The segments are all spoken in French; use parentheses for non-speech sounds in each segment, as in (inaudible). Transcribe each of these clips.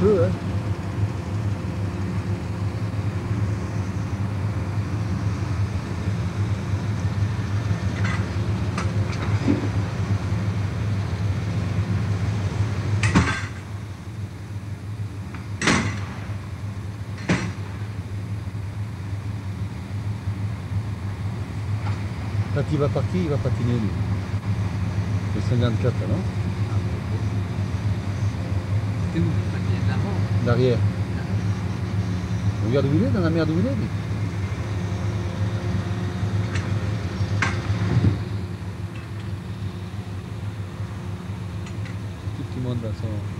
peu, hein. Quand il va partir, il va patiner lui. Le 54 non C'est où Il y a de l'avant. Derrière. Regarde où il est, dans la merde où il est lui. Tout qui monte dans son...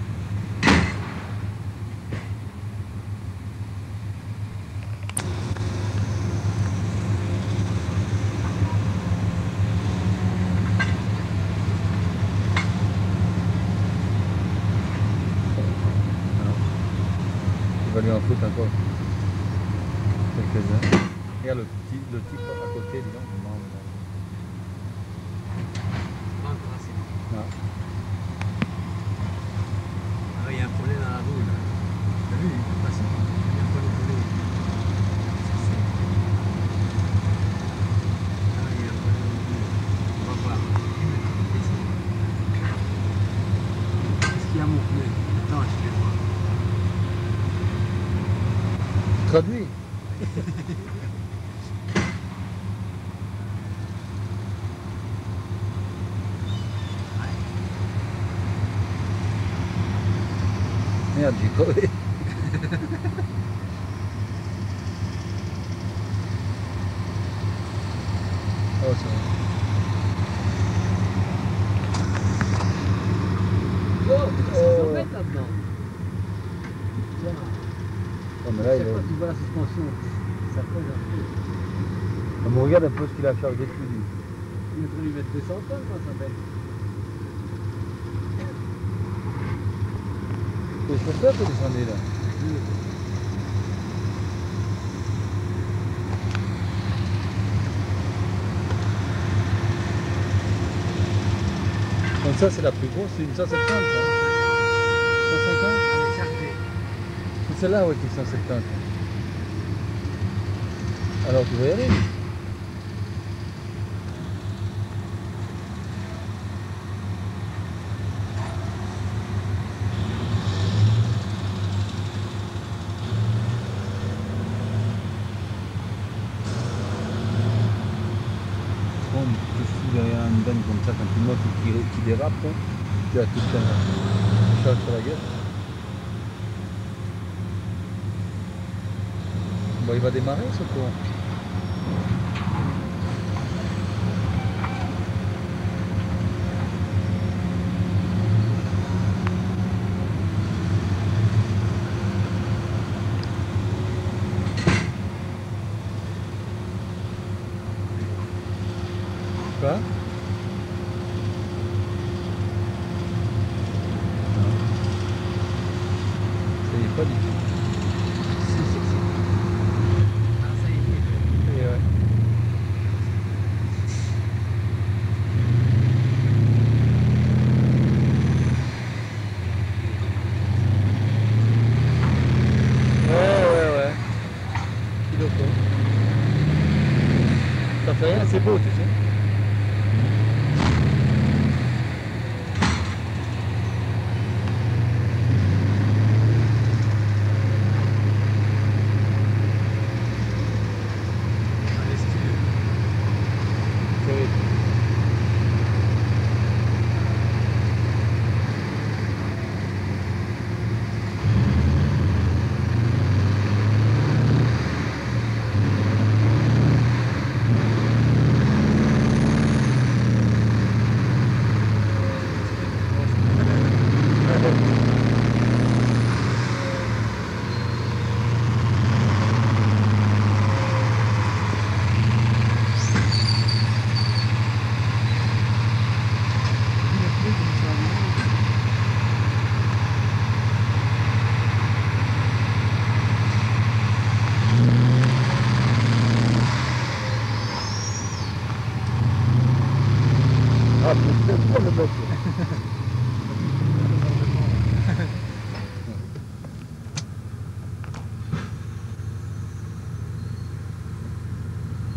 Il en foutre encore quelques-uns. Regarde le petit, le type à côté, dis donc. Non, non. Pas encore assez. Non. Ah, il y a un problème dans la roue là. T'as vu Il est passé. Il y a un problème de l'eau. Ça, c'est- Ah, il y a un problème de l'eau. On va voir. Il me dit, descend. Qu'est-ce qu'il y a à mon pneu Attends, je vais voir. Traduit. Merde, j'ai crevé. oh, ça. Oh, ça s'embête là-dedans. Tiens, Oh, mais là, il chaque est... fois que tu vois la suspension, ça pèse un peu. Ah, mais regarde un peu ce qu'il a chargé dessus. lui. Il faut lui mettre 200 tonnes, ça qui descendait là. Ça c'est la plus grosse, c'est une 170 ça. 150 Allez, chargez. C'est celle-là ouais, qui est 170. Alors tu vas y aller? Tu te fous derrière une benne comme ça quand tu montes qui, qui dérape, toi, tu as tout un charge sur la gueule. Bon, il va démarrer ce con. Quoi Non. Ça y est pas du tout. Si, si, si. Ah, ça y est. Et ouais. Ouais, ouais, ouais. Kilo quoi. Ça fait rien,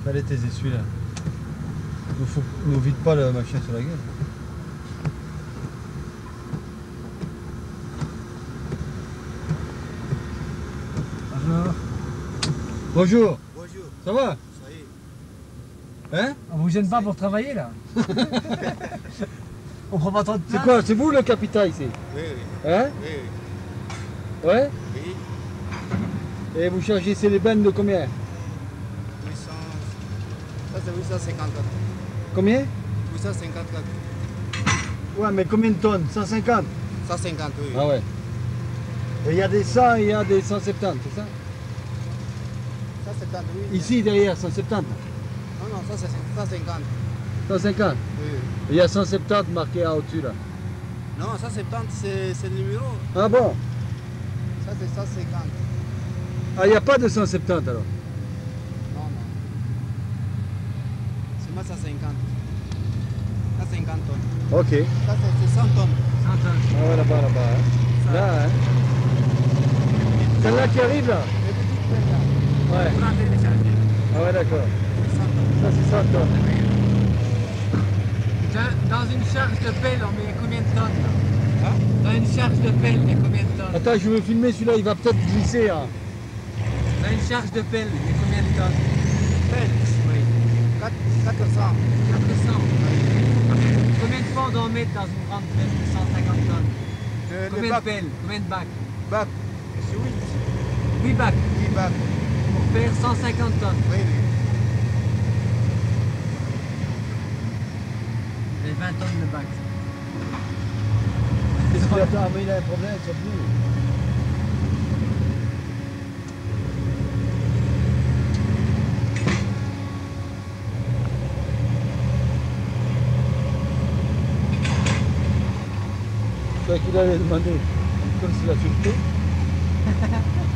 Fallait tes essuies là. Nous, nous vide pas le machin sur la gueule. Bonjour. Bonjour. Ça va? Hein On vous gêne pas pour travailler là (laughs) On prend pas trop de C'est quoi C'est vous le capitaine ici Oui, oui, Hein oui, Ouais oui. Et vous chargez ces bennes de combien 800. Ça c'est 854. Combien 854. Ouais, mais combien de tonnes? 150 150, oui. Ah ouais. Et il y a des 100 et il y a des 170, c'est ça? 150, oui. Ici derrière, 170. Non, non, ça c'est 150. 150. Oui. Il y a 170 marqué à au-dessus là. Non, 170 c'est c'est le numéro. Ah bon? Ça c'est 150. Ah, il n'y a pas de 170 alors? Non, non. C'est moi 150. 150 tonnes. Ok. Ça c'est c'est 100 tonnes. Ah ouais, là-bas, là-bas. hein. Là, hein. Celle-là qui arrive là? Les petites plaines là. Ouais. Ah ouais, d'accord. 100 tonnes. Ça, c'est 100 tonnes. Dans une charge de pelle, on met combien de tonnes là? Hein? Dans une charge de pelle, il y a combien de tonnes? Attends, je veux filmer celui-là, il va peut-être glisser. Hein. Dans une charge de pelle, il y a combien de tonnes? Pelle. Oui. 4 400. 400. Combien de fois on doit en mettre dans une grande pelle de 150 tonnes? Le Combien de pelles? Combien de bacs? Bac. C'est 8. 8 bacs 8 bacs. pour faire 150 tonnes. Oui, oui. 20 tonnes de bacs. Attends, mais il a un problème, c'est plus. Crois qu'il allait demander, comme c'est la sûreté. (laughs)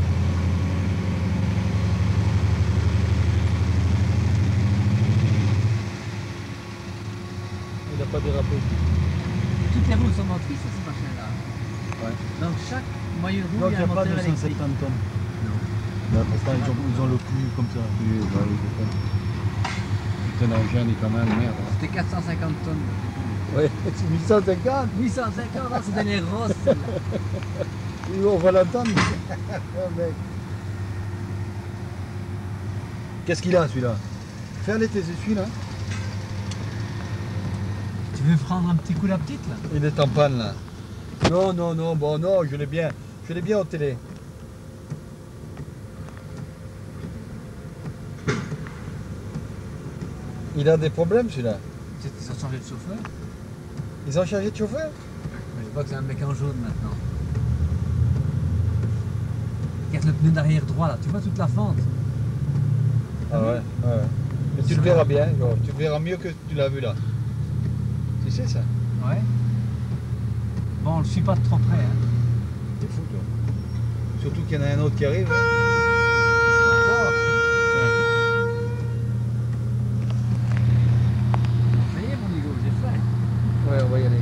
pas dérapé. Toutes les roues sont motrices sur ce machin-là. Ouais. Donc chaque moyen de roue, Donc il il y n'y a a un pas de moteur 170 électrique. tonnes. Non. Bah, pourtant, ils ont, ils ont le cul comme ça. Oui, bah, oui. Putain, l'engin est quand même merde. hein. C'était 450 tonnes. Ouais, (laughs) c'est 850. 850, là, c'est des grosses. Oui, On va l'entendre. Mec. Qu'est-ce qu'il a celui-là? Fais aller tes essuies là. Tu veux prendre un petit coup la petite là Il est en panne là. Non, non, non, bon non, je l'ai bien. Je l'ai bien au télé. Il a des problèmes celui-là. Ils ont changé de chauffeur. Ils ont changé de chauffeur Mais je vois que c'est un mec en jaune maintenant. Regarde le pneu d'arrière droit là, tu vois toute la fente. Ah ouais, ouais. Mais tu le verras bien, genre, tu le verras mieux que tu l'as vu là. Ça Ouais. Bon, je suis pas trop près. Hein. T'es fou toi. Surtout qu'il y en a un autre qui arrive. hein. Ça y est mon Hugo, j'ai fait. Ouais, on va y aller.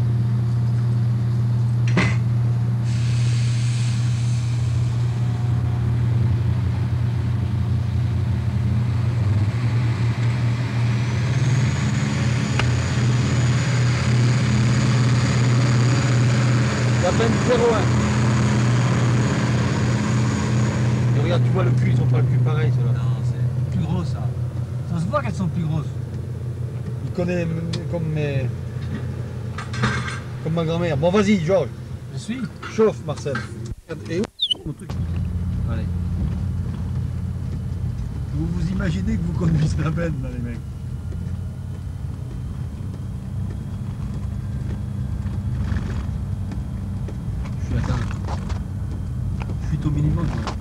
La peine 01. Et regarde, tu vois le cul, ils sont pas le cul pareil, ceux-là. Non, c'est plus gros ça. Ça se voit qu'elles sont plus grosses. Il connaît comme mes... Comme ma grand-mère. Bon, vas-y, Georges. Je suis. Chauffe, Marcel. Et où mon truc? Allez. Vous vous imaginez que vous conduisez la là, les mecs? YouTube nível 2.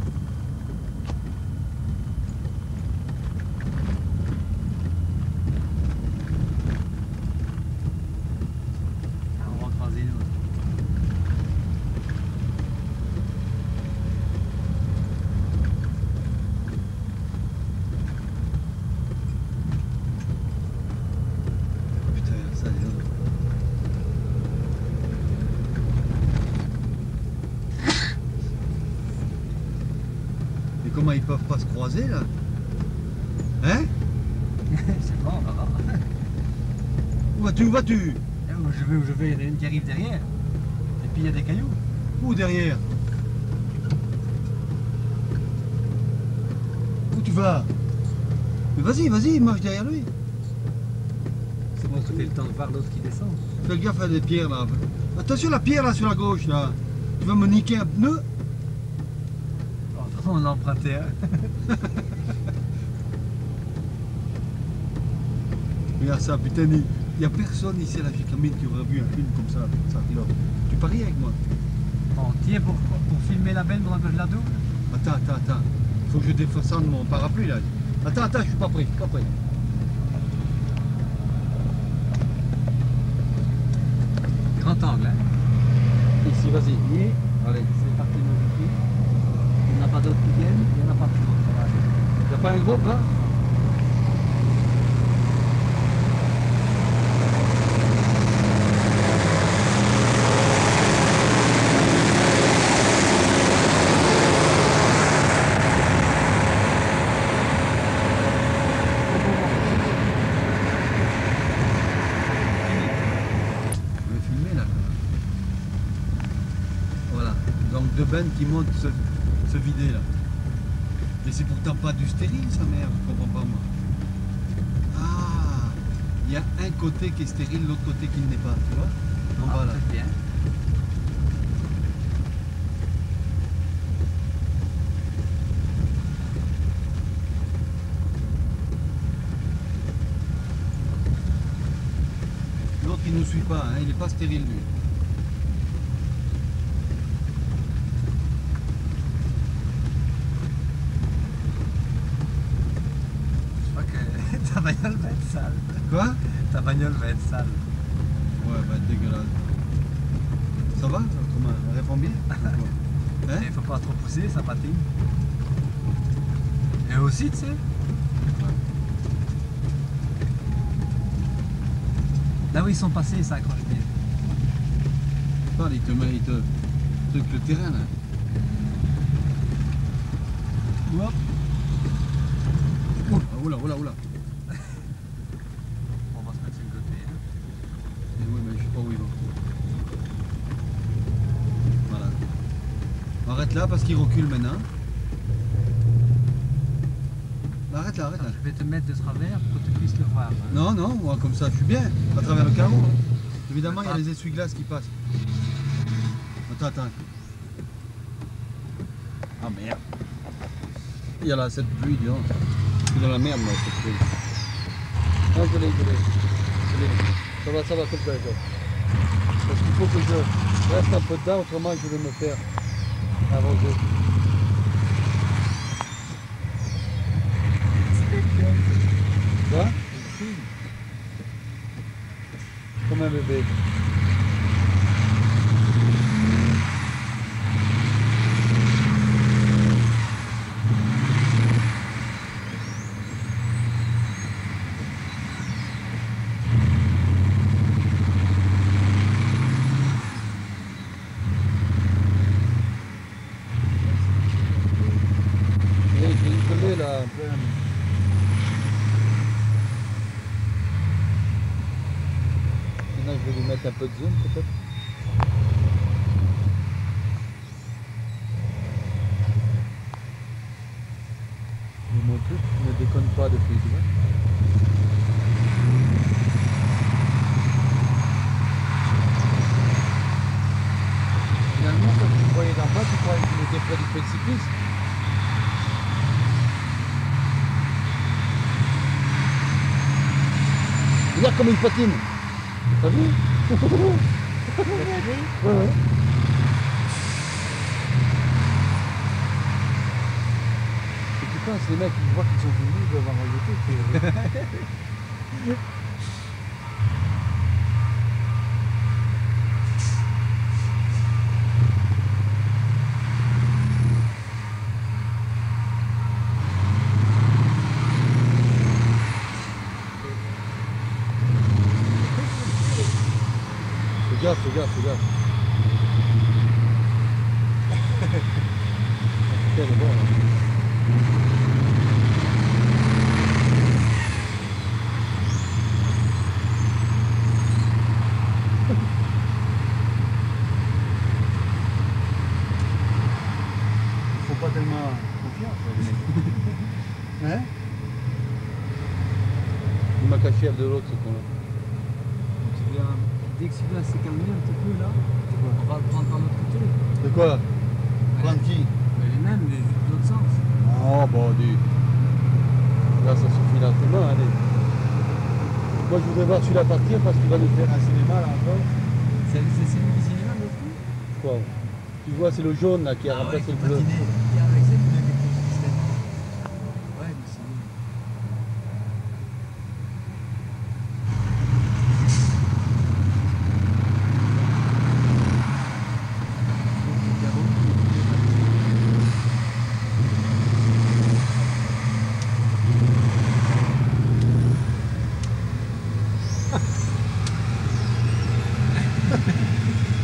Peuvent pas se croiser là Hein? Je sais pas, on verra. Où vas-tu? Où vas-tu je vais, où je vais, il y en a une qui arrive derrière. Et puis il y a des cailloux. Où derrière? Où tu vas? Mais vas-y, vas-y, marche derrière lui. C'est bon, c'était le temps de voir l'autre qui descend. Fais gaffe à des pierres là. Attention la pierre là sur la gauche là. Tu vas me niquer un pneu? On en emprunté un. (laughs) Regarde ça, putain, il n'y a personne ici à la Chicamine qui aurait vu un film comme ça. Tu paries avec moi Bon, tiens, pour, pour filmer la benne pendant que je la double? Attends, attends, attends. Faut que je défaçonne mon parapluie là. Attends, attends, je suis pas prêt, je suis pas prêt. Grand angle, hein. Ici, vas-y. Allez. C'est parti, nos équipes. Il n'y en a pas d'autres qui viennent, il n'y en a pas trop. Il n'y a pas un groupe là On va filmer là. Voilà. Donc deux bennes qui montent se, se vider là. Mais c'est pourtant pas du stérile sa mère, je comprends pas moi. Ah Il y a un côté qui est stérile, l'autre côté qui ne l'est pas, tu vois En Ah, bas là. peut-être bien. L'autre il ne suit pas, hein, il n'est pas stérile lui. Je crois que ta bagnole va être sale. Quoi Ta bagnole va être sale. Ouais, bah dégueulasse. Ça va? Comment Elle répond bien? (laughs) Hein? Il faut pas trop pousser, ça patine. Et aussi, tu sais? Là où ils sont passés, ça accroche bien. Parle, il te met, il te truc le terrain là. Hop. Oula, oula, oula, oula. On va se mettre sur le côté. hein. Et oui, mais je sais pas où il va. Voilà. Arrête là parce qu'il recule maintenant. Arrête là, arrête là. Je vais te mettre de travers pour que tu puisses le voir. hein. Non, non, moi comme ça, je suis bien, à travers le carreau. Évidemment, il y a les essuie-glaces qui passent. Attends, attends. Ah merde. Il y a là cette pluie, dis donc. Je suis dans la merde, moi, cette pluie. Ah, je l'ai, je l'ai. Ça va, ça va, plaît. ça. Parce qu'il faut que je reste un peu dedans, autrement je vais me faire arroser. Quoi Comme un bébé. Et j'ai une collée là, un peu. Maintenant je vais lui mettre un peu de zoom peut-être. Mon truc ne déconne pas depuis, tu. Finalement, quand tu voyais d'en bas, tu croyais qu'il était près du précipice. Regarde comme il patine. T'as vu Ouais, ouais. Et tu penses, les mecs, ils voient qu'ils sont venus, ils doivent en rajouter. c'est- Fais gaffe, fais gaffe, fais gaffe. Putain, elle est bonne, hein. dès que celui-là s'est calmé un petit peu là, on va le prendre par l'autre côté. De quoi Ouais. Prendre qui Mais les mêmes, mais juste de l'autre sens. Oh, bon, dis. Là, ça suffit largement, allez. Moi, je voudrais voir parce qu'il va nous faire un cinéma là encore. C'est du cinéma, l'autre coup Quoi? Tu vois, c'est le jaune là qui a remplacé le bleu cette bleu qui est système. Ouais, mais c'est lui.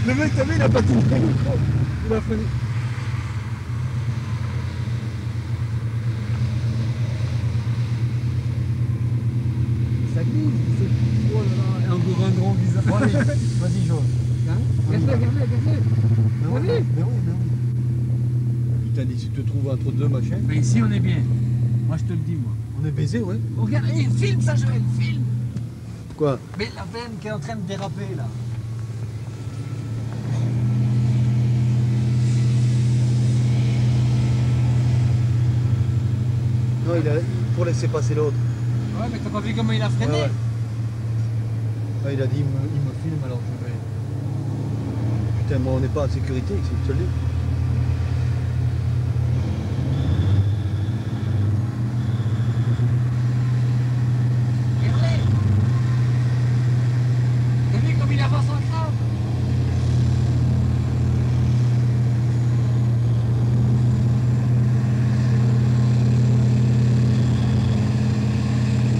Le mec, t'as vu, il a patiné. Il a fallu. Ça glisse, c'est. Oh là là, encore un grand bizarre. Vas-y, jaune. Hein Regarde-le, regarde-le, regarde-le. Mais oui, Allez. mais oui, mais oui. Putain, dis, si tu te trouves entre deux machins. Mais ici, on est bien. Moi, je te le dis, moi. On est baisé, ouais. Oh, regarde, il filme ça, Joël, filme. Quoi? Mais la veine qui est en train de déraper, là. Non, il a. Pour laisser passer l'autre. Ouais, mais t'as pas vu comment il a freiné Ouais, ouais. Ah, il a dit, il me, il me filme alors je vais. Putain, moi, on n'est pas en sécurité te le dis. Regardez T'as vu comme il avance en crâne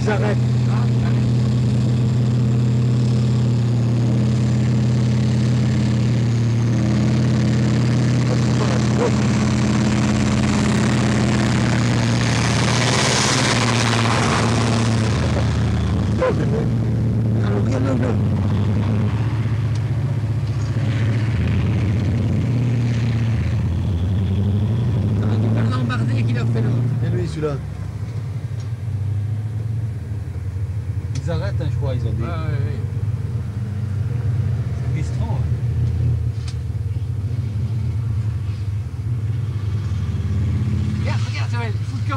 Ils arrêtent. Ah, allez. T'aurais dû pas l'embarder qu'il a fait l'autre. Et lui, celui-là. Ils arrêtent, hein, je crois, ils ont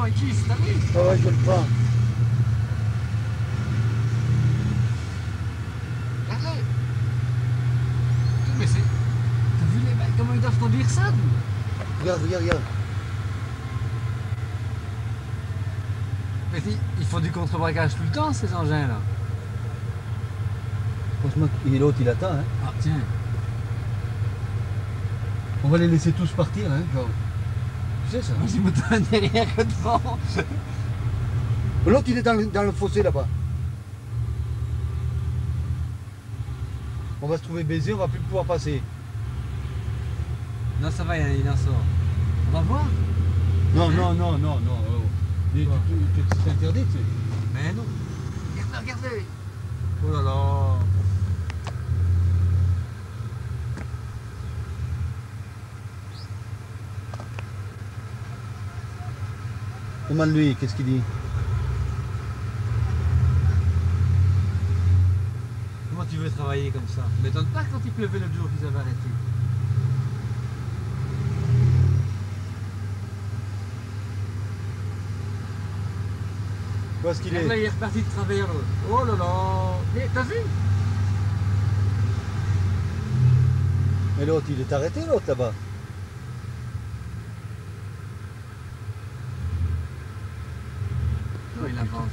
il glisse, t'as vu Ah ouais, je le prends. Regarde-le Mais c'est... T'as vu les mecs, comment ils doivent conduire ça, Regarde, regarde, regarde. Mais si, ils font du contre-braquage tout le temps, ces engins-là. Franchement, et l'autre, il attend. Hein. Ah, tiens. On va les laisser tous partir, hein, genre. Tu sais ça me donne derrière que devant. L'autre, il est dans le, dans le fossé là-bas. On va se trouver baisé, on va plus pouvoir passer. Non, ça va, il en sort. On va voir Non, non, non, non, non. Oh. Tu- tu- tu- C'est interdit, tu sais. Mais non. Regarde-le, regarde-le. Oh là là. Demande-lui, qu'est-ce qu'il dit Comment tu veux travailler comme ça? M'étonne pas quand il pleuvait l'autre jour qu'ils avaient arrêté. Est-ce qu'il Regarde là, est il est reparti de travers. Oh là là. Mais t'as vu? Mais l'autre, il est arrêté, l'autre là-bas. Non, il avance.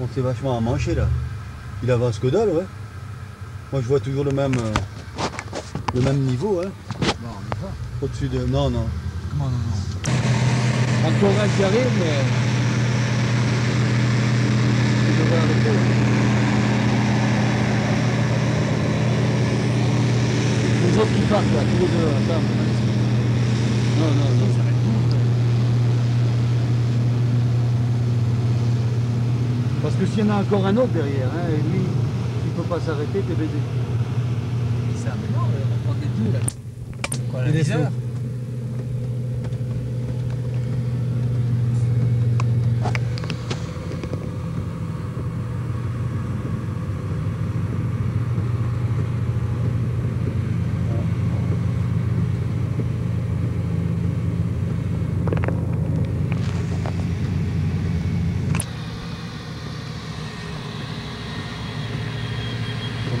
On s'est vachement emmanché là. Il avance que dalle, ouais. Moi, je vois toujours le même, euh, le même niveau, hein. Bon, on y va. Au-dessus de. Non, non. Comment non, non Encore un qui arrive, mais. Il devrait arrêter, hein. Les autres qui partent là, tous les deux, attends. Non, non, non. Parce que s'il y en a encore un autre derrière, hein, et lui, il peut pas s'arrêter, t'es baisé. Ça, mais non, on va prendre les deux là. Quoi, Et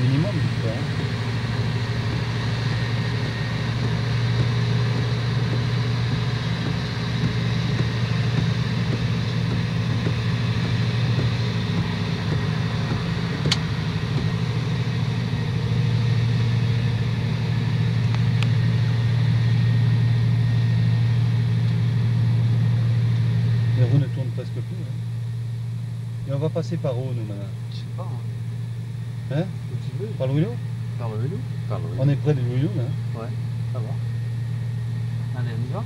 sauts. Les roues ne tournent presque plus. hein. Et on va passer par où maintenant Je sais pas. Hein. Hein Par Par le vélo. Par le vélo. On est près de Louis là. Ouais, ça va. Allez, on y va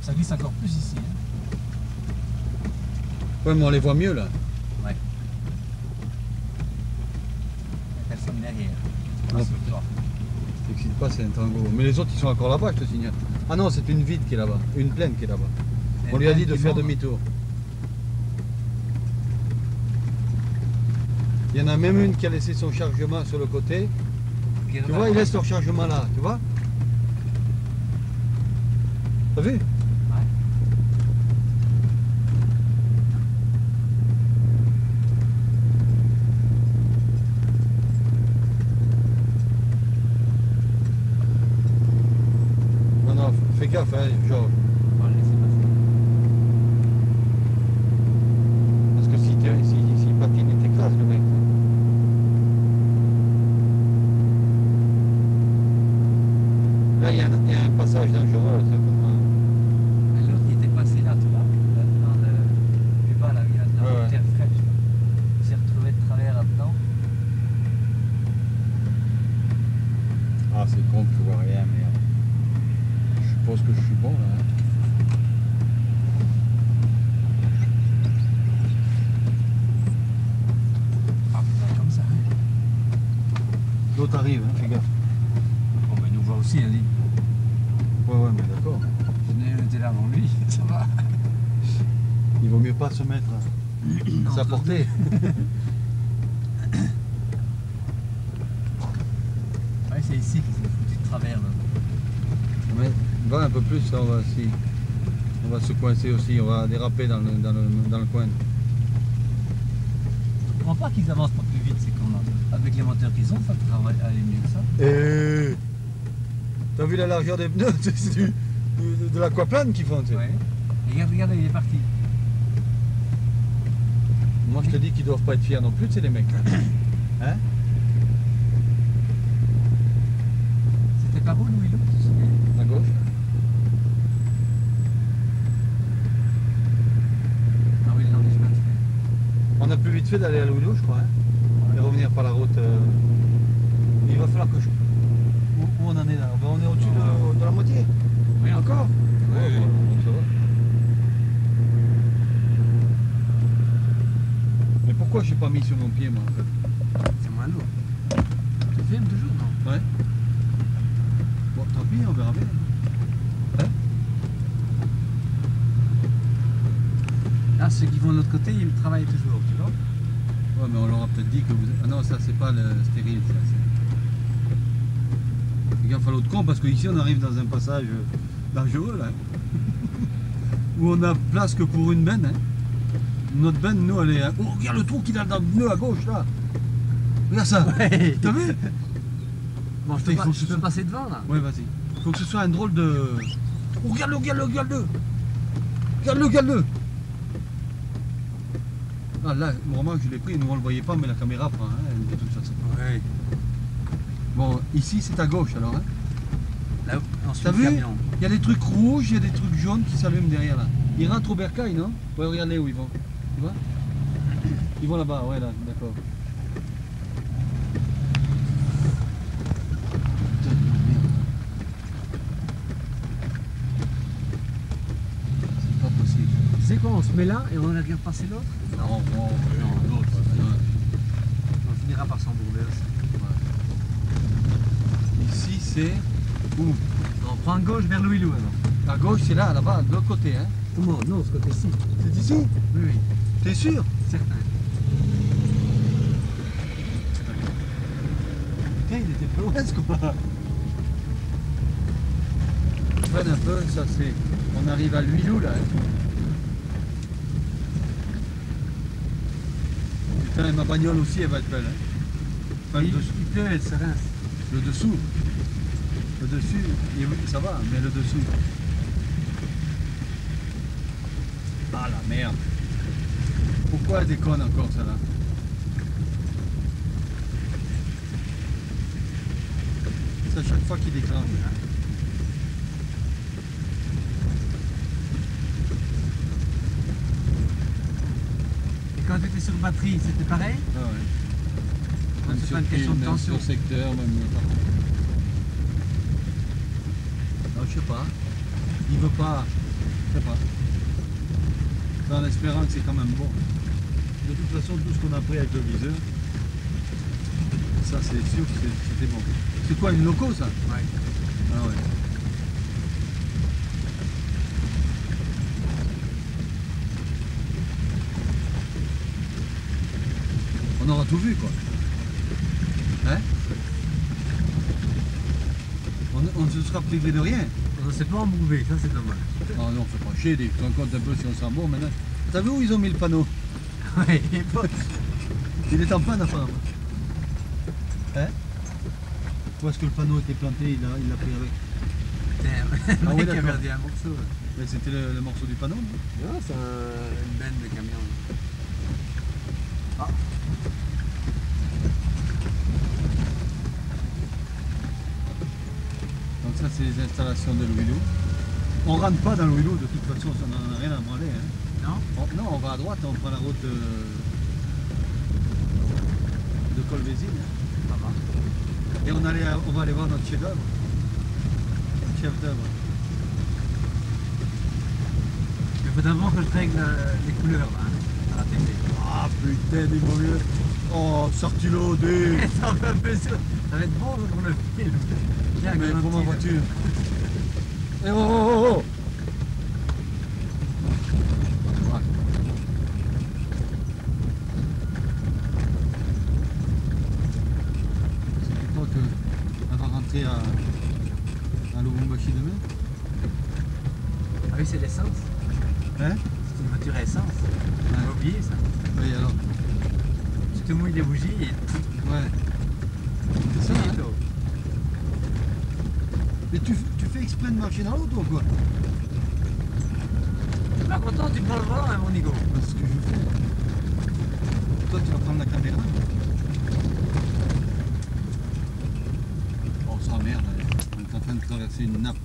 Ça glisse encore plus ici. hein. Ouais, mais on les voit mieux là. Ouais. Personne derrière. Toi. T'excites pas, c'est un tango. Mais les autres, ils sont encore là-bas, je te signale. Ah non, c'est une vide qui est là-bas. Une pleine qui est là-bas. On lui a dit de faire demi-tour. Il y en a même une qui a laissé son chargement sur le côté. Tu vois, il laisse son chargement là, tu vois. T'as vu Non, non, fais gaffe, hein, genre. On va le laisser passer. Parce que si, t'es- si, si il patine, il t'écrase le mec. Là, il y, a un- il y a un passage dangereux. ça, comme, euh, Et L'autre, il était passé là, tu vois. Là, Dans le. Plus bas, là, il y a dans Ouais, la ouais. terre fraîche. là. Il s'est retrouvé de travers là-dedans. Ah, c'est con que je vois rien, merde. Je suppose que je suis bon là. hein. Ah putain, comme ça. hein. L'autre arrive, hein, fais gaffe. Bon, il nous voit aussi, elle dit. Ouais, ouais, mais d'accord. Je n'étais là avant lui, (laughs) ça va. Il vaut mieux pas se mettre à (coughs) sa portée. (coughs) Ouais, c'est ici qu'il s'est foutu de travers, là. Mais va un peu plus, on va, si, on va se coincer aussi, on va déraper dans le, dans le, dans le coin. Je comprends pas qu'ils avancent pas plus vite, c'est qu'on qu'ils ont, ça devrait aller mieux que ça. Et T'as vu la largeur des pneus (laughs) C'est du- de, de l'aquaplane qu'ils font, tu sais. Ouais. Regarde, regarde, il est parti. Moi je te dis qu'ils doivent pas être fiers non plus, c'est les mecs. (coughs) Hein? C'était par où, Louis Lou, tu te souviens? À gauche Ah oui. On a plus vite fait d'aller à Loulou, je crois, hein, par la route. euh, Il va falloir que je. Où, où on en est là? Ben, On est au-dessus de, de la moitié Oui, encore? Oui, oui. ça va. Mais pourquoi j'ai pas mis sur mon pied, moi, en fait? C'est moins lourd. Tu filmes toujours, non? Ouais. Bon, tant pis, on verra bien. Hein? Là, ceux qui vont de l'autre côté, ils travaillent toujours, Ouais, mais on leur a peut-être dit que vous. Ah non, ça, c'est pas le stérile, ça. c'est- Fais gaffe à l'autre con, parce qu'ici, on arrive dans un passage dangereux, là. (laughs) Où on a place que pour une benne, hein. Notre benne, nous, elle est. Oh, regarde le trou qu'il a dans le pneu à gauche, là. Regarde ça. Ouais. T'as vu? Bon, je peux, faut pas- que je ce peux soit- passer devant, là Ouais, vas-y. Faut que ce soit un drôle de. Oh, regarde-le, regarde-le, regarde-le Regarde-le, regarde-le Ah là, vraiment, je l'ai pris, nous on le voyait pas, mais la caméra prend, hein, de toute façon. Ouais. Bon, ici c'est à gauche alors, hein. Là, T'as vu. Il y a des trucs rouges, il y a des trucs jaunes qui s'allument derrière là. Ils rentrent au bercail, non? Ouais, regardez où ils vont. Tu vois? Ils vont là-bas, ouais, là, d'accord. Putain, merde. C'est pas on se met là et on regarde passer l'autre Non, non, Non, l'autre. On finira par s'embourber aussi. Ici c'est. Où? On prend à gauche vers Louis Lou alors. À gauche c'est là, là-bas, de l'autre côté, hein. Comment Non, ce côté-ci. C'est ici? Oui, oui, T'es sûr? Certain. Putain, il était peu loin ce. Freine un peu, ça c'est. On arrive à l'huilou là. hein. Ma bagnole aussi, elle va être belle. Hein. Enfin, le, dessous, il pleut, elle se rince. le dessous. Le dessus, ça va, mais le dessous. Ah la merde. Pourquoi elle déconne encore celle-là? C'est à chaque fois qu'il déclenche. Quand tu étais sur batterie, c'était pareil Ah ouais. Même c'est sur pas une question de même sur secteur, même partout. Non, je sais pas. Il veut pas. Je sais pas. En espérant que c'est quand même bon. De toute façon, tout ce qu'on a pris avec le viseur, ça c'est sûr que c'était bon. C'est quoi une loco ça? Ouais. Ah ouais. On aura tout vu quoi. Hein on, on ne se sera privé de rien. On ne s'est pas embrouvé, ça c'est dommage. Non, non, fait pas chier, tu te rends compte un peu si on s'en bon maintenant. T'as vu où ils ont mis le panneau (laughs) pas- (laughs) Il est en panne apparemment. Hein Où est-ce que le panneau était planté Il l'a il pris avec. Putain, Ah oui, avait dit un morceau. Mais c'était le, le morceau du panneau, non Non, c'est un- une benne de camion. Installations de Louis Lou. On rentre pas dans Louis Lou de toute façon, ça n'en a rien à branler. hein. Non On- non, on va à droite, on prend la route de, de va. Et on, allait on va aller voir notre chef d'œuvre. Notre chef d'œuvre. Il faut d'abord que je règle euh, les couleurs hein, à la télé. Ah putain, dis moi mieux. Oh, sorti (laughs) peu ça. Ça va être bon pour le film. Tiens, Mais pour ma voiture. Eh oh oh oh oh à, à Lubumbashi demain Ah oui, c'est l'essence. Hein? C'est une voiture à essence. Ouais. J'ai oublié ça. Oui alors. Tu te mouilles les bougies et Ouais. C'est ça, hein Finito. Mais tu, tu fais exprès de marcher dans l'auto ou quoi Tu es pas content, tu prends le volant, hein, mon. C'est ce que je fais. Toi, tu vas prendre la caméra. Oh, ça merde, on est en train de traverser une nappe.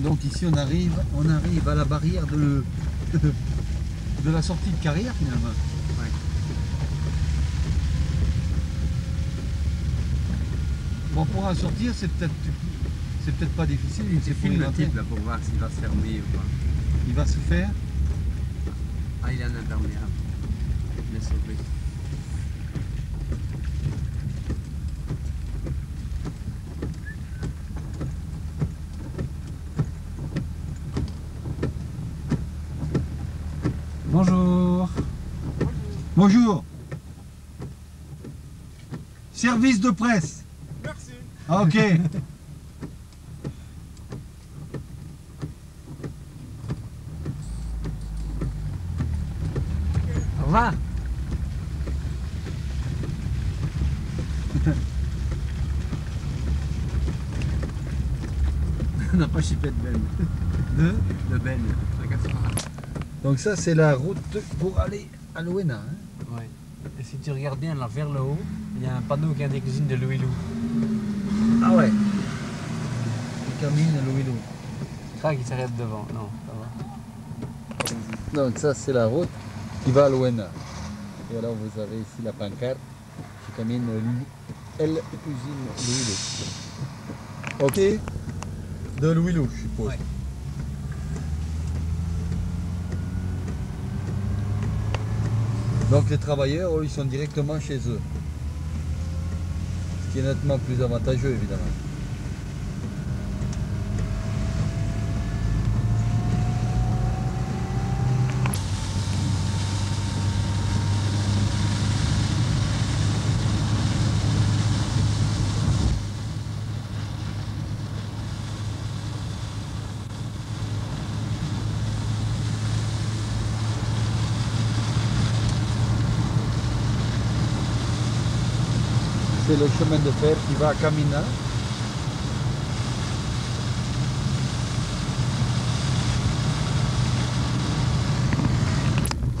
Donc ici, on arrive, on arrive à la barrière de, (laughs) de la sortie de carrière finalement. Bon, pour en sortir, c'est peut-être c'est peut-être pas difficile. Tu c'est pour le type là pour voir s'il va se mouiller ou pas. Il va se faire. Ah, il est un imperméable. Sauvé. Bonjour. Bonjour. Service de presse. Merci. Ah, ok. (laughs) (laughs) On n'a pas chipé de benne. De- De ça. Donc ça, c'est la route pour aller à Louena. hein. Ouais. Et si tu regardes bien là vers le haut, il y a un panneau qui indique l'usine de Louis Lou. Ah ouais. Le Camine Louis Lou. Je crois qu'il s'arrête devant. Non, ça va. Donc ça, c'est la route qui va à Louena. Et alors, vous avez ici la pancarte qui Camine L usine Louis Lou. Ok De Louis Lou, je suppose. Ouais. Donc les travailleurs, eux, ils sont directement chez eux. Ce qui est nettement plus avantageux, évidemment. le chemin de fer qui va à Camina.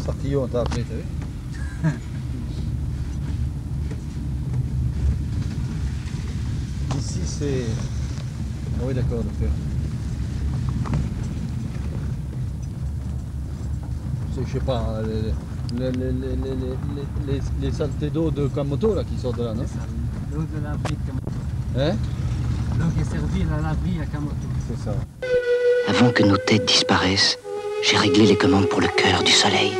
Sartillon, on t'a appelé, t'as vu? (laughs) Ici, c'est... Ah oui, d'accord, docteur. je sais pas, euh, les, les, saletés d'eau de Kamoto là, qui sortent de là, non? L'eau de l'abri de Kamoto. Hein L'eau qui est servie à l'abri à Kamoto. C'est ça. Avant que nos têtes disparaissent, j'ai réglé les commandes pour le cœur du soleil.